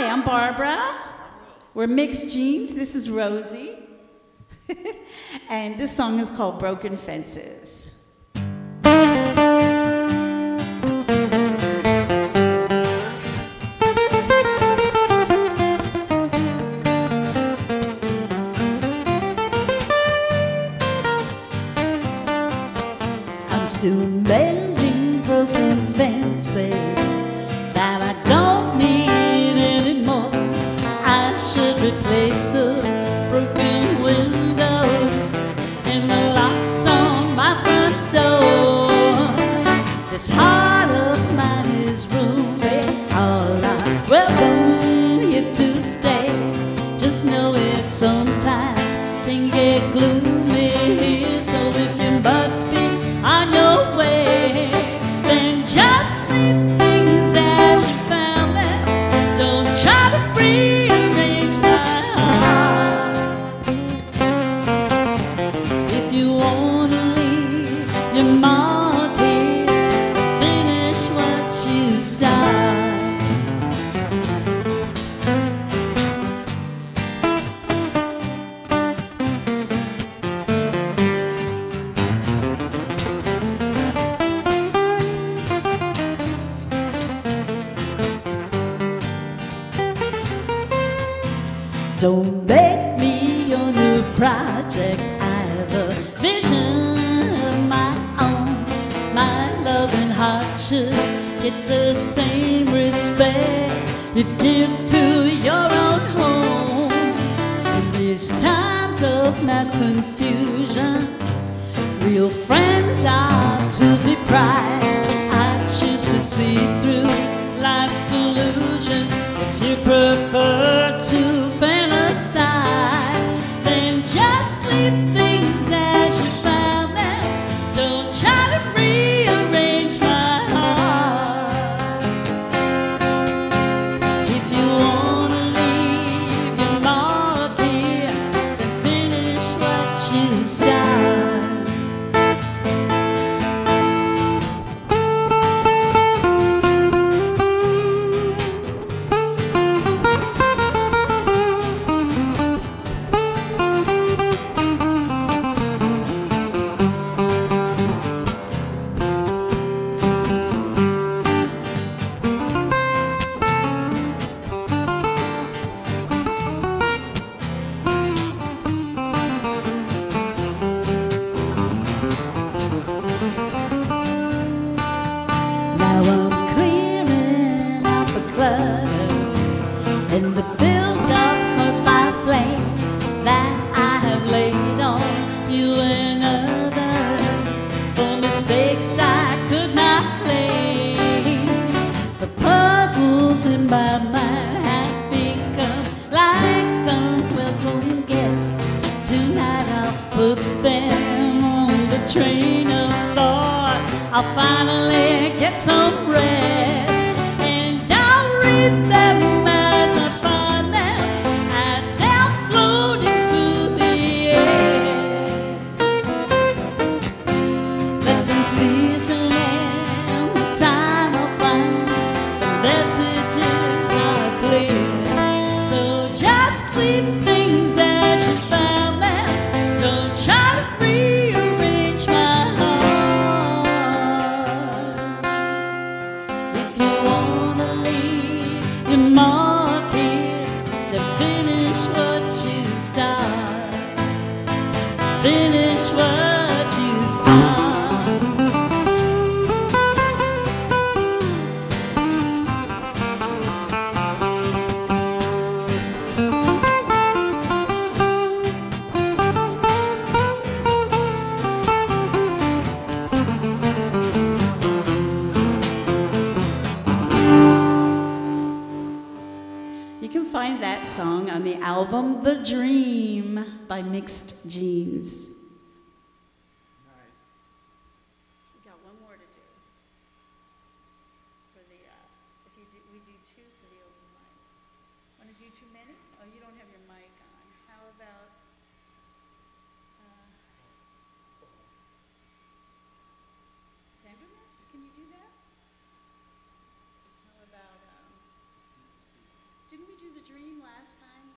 Hi, I'm Barbara. We're Mixed Genes. This is Rosie. and this song is called Broken Fences. I'm still mending broken fences my front door. This heart of mine is roomy. All I welcome you to stay. Just know it sometimes things get gloomy. So if you must be Don't make me your new project. I have a vision of my own. My loving heart should get the same respect you give to your own home. In these times of mass confusion, real friends are to be prized. I choose to see through you and the build-up caused by blame that I have laid on you and others for mistakes I could not claim. The puzzles in my mind have become like unwelcome guests. Tonight I'll put them on the train of thought. I'll finally get some rest So just leave things as you found them. Don't try to rearrange my heart. If you wanna leave your mark here, then finish what you start. Finish what you start. That song on the album The Dream by Mixed Genes. We got one more to do. For the, uh, if you do, we do two for the open mic. Want to do too many? Oh, you don't have your mic on. How about